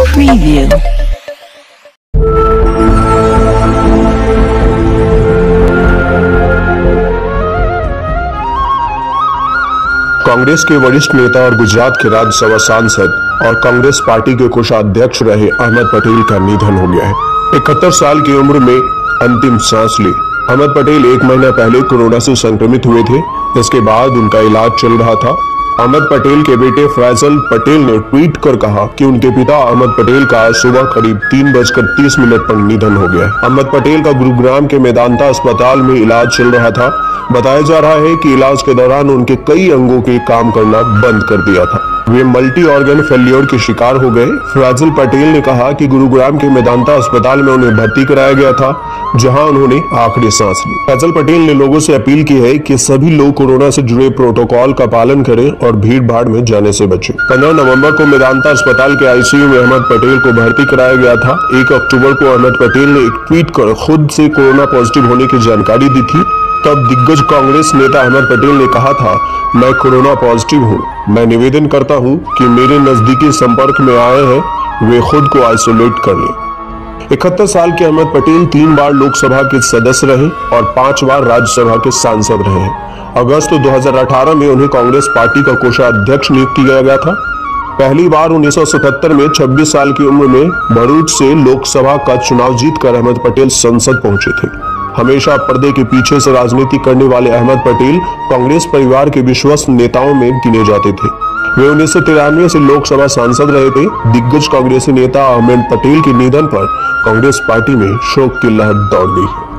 Preview. Congress के वरिष्ठ नेता और गुजरात के राज्यसभा सांसद और कांग्रेस पार्टी के कोषाध्यक्ष रहे अहमद पटेल का निधन हो गया है। इकहत्तर साल की उम्र में अंतिम सांस ली। अहमद पटेल एक महीना पहले कोरोना से संक्रमित हुए थे। इसके बाद उनका इलाज चल रहा था। अहमद पटेल के बेटे फैजल पटेल ने ट्वीट कर कहा कि उनके पिता अहमद पटेल का आज सुबह करीब तीन बजकर तीस मिनट पर निधन हो गया अहमद पटेल का गुरुग्राम के मेदांता अस्पताल में इलाज चल रहा था। बताया जा रहा है कि इलाज के दौरान उनके कई अंगों के काम करना बंद कर दिया था। वे मल्टी ऑर्गन फेल्योर के शिकार हो गए। फराजिल पटेल ने कहा कि गुरुग्राम के मेदांता अस्पताल में उन्हें भर्ती कराया गया था, जहाँ उन्होंने आखिरी सांस ली। फैजल पटेल ने लोगों से अपील की है कि सभी लोग कोरोना से जुड़े प्रोटोकॉल का पालन करें और भीड़ भाड़ में जाने से बचें। 15 नवंबर को मेदांता अस्पताल के आईसीयू में अहमद पटेल को भर्ती कराया गया था। एक अक्टूबर को अहमद पटेल ने एक ट्वीट कर खुद से कोरोना पॉजिटिव होने की जानकारी दी थी। तब दिग्गज कांग्रेस नेता अहमद पटेल ने कहा था, मैं कोरोना पॉजिटिव हूँ। मैं निवेदन करता हूँ कि मेरे नजदीकी संपर्क में आए हैं, वे खुद को आइसोलेट कर लें। इकहत्तर साल के अहमद पटेल तीन बार लोकसभा के सदस्य रहे और पाँच बार राज्यसभा के सांसद रहे अगस्त 2018 में उन्हें कांग्रेस पार्टी का कोषाध्यक्ष नियुक्त किया गया था। पहली बार 1977 में 26 साल की उम्र में भरूच से लोकसभा का चुनाव जीतकर अहमद पटेल संसद पहुँचे थे। हमेशा पर्दे के पीछे से राजनीति करने वाले अहमद पटेल कांग्रेस परिवार के विश्वस्त नेताओं में गिने जाते थे। वे उन्नीस सौ तिरानवे से लोकसभा सांसद रहे थे। दिग्गज कांग्रेसी नेता अहमद पटेल के निधन पर कांग्रेस पार्टी में शोक की लहर दौड़ गई।